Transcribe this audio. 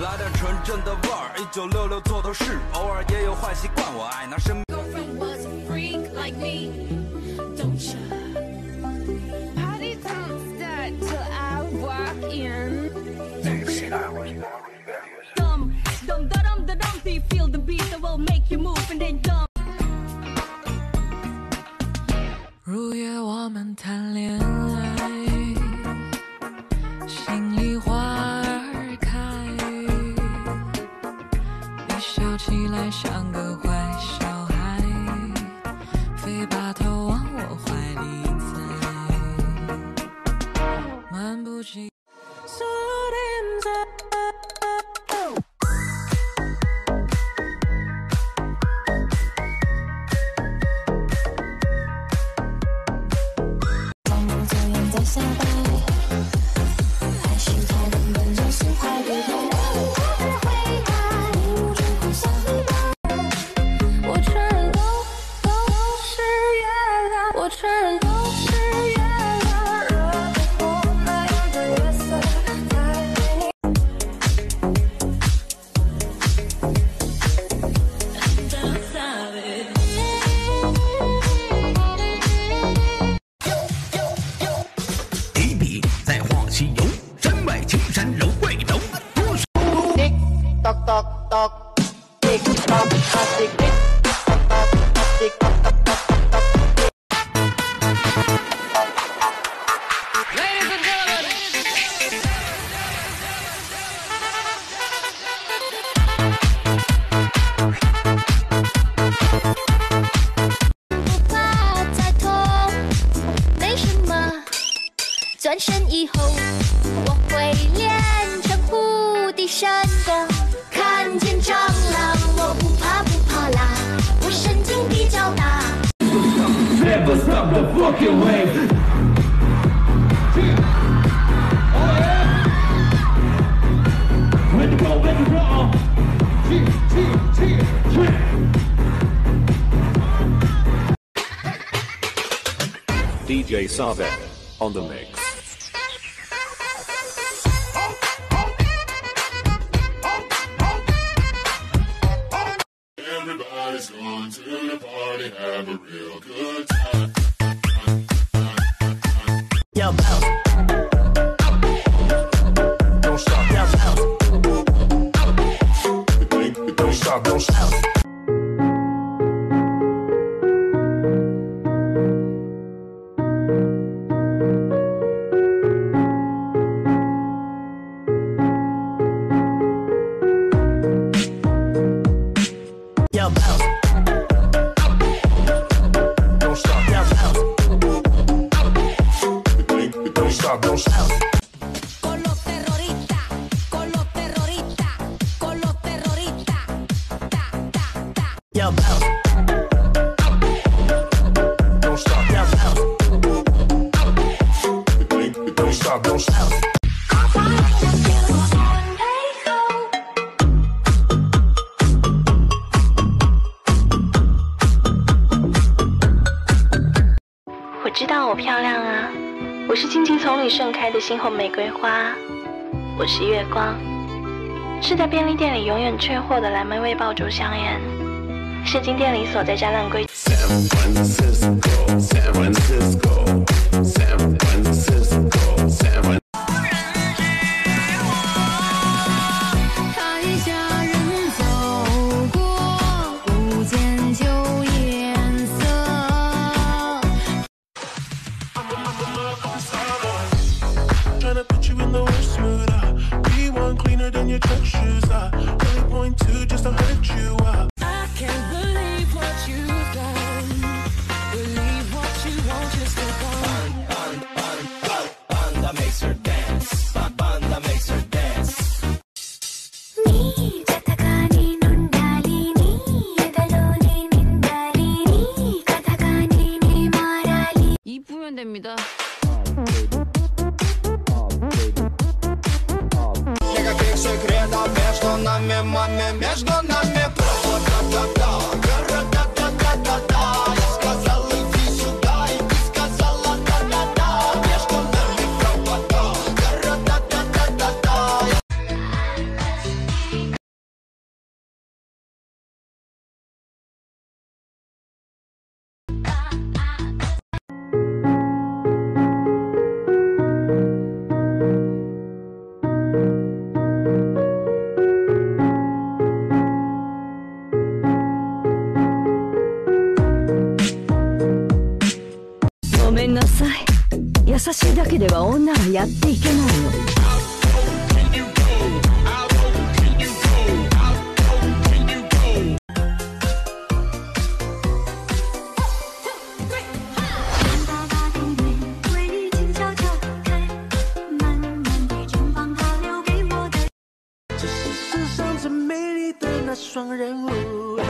来点纯正的味儿，一九六六做的事，偶尔也有坏习惯，我爱拿身。如约我们谈恋爱。不怕再痛，没什么。转身以后，我会练成虎的神功。见蟑螂，我不怕不怕啦，我神经比较大。Never stop the fucking wave. When to go, when to go. Cheer, cheer, cheer, cheer. DJ Savek on the mix. Have a real good time. Yo, bounce. Don't stop, yo, bounce. Don't stop, don't stop. Con los terroristas, con los terroristas, con los terroristas. Ta, ta, ta. Yo. 我知道我漂亮啊，我是荆棘丛里盛开的猩红玫瑰花，我是月光，是在便利店里永远缺货的蓝莓味爆竹香烟，是金店里锁在展览柜。your church shoes. I really want to just to hurt you. I, I can't believe what you've done. Believe what you want just to fun, fun, fun, fun, fun that makes her dance. Fun, fun that makes her dance. 됩니다. Никаких секретов между нами, маме, между нами しだけでは女はやっていけないの。世上最美丽的那双人舞。